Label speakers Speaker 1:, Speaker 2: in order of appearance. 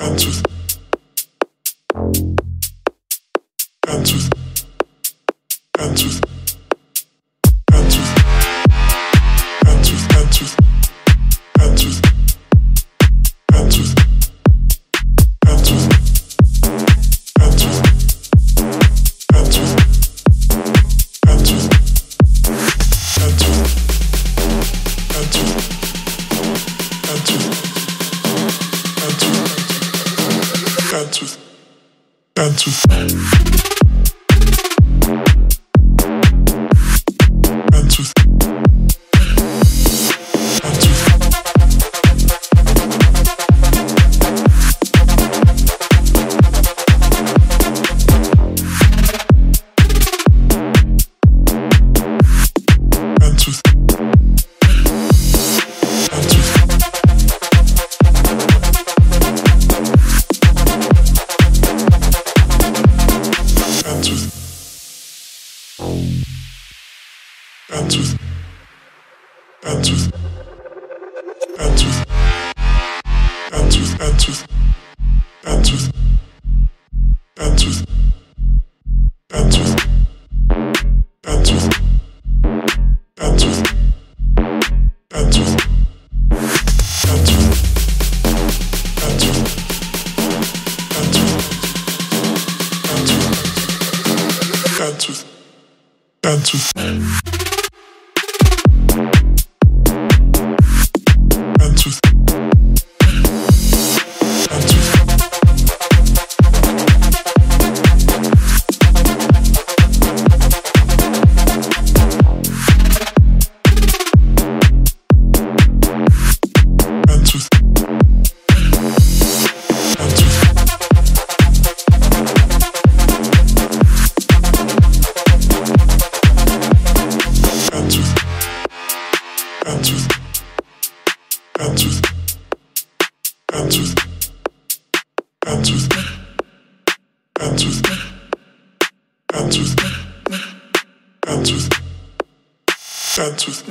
Speaker 1: Dance with. Dance with. Dance with. dance with, dance with. Answers. Answers. Answers. Answers. Answers. Answers. Answers. Answers. Answers. Answers. Answers. Answers. Answers. Answers. Answers. Answers. Answers. Answers. Answers. Answers. Answers. Answers. Answers. Answers.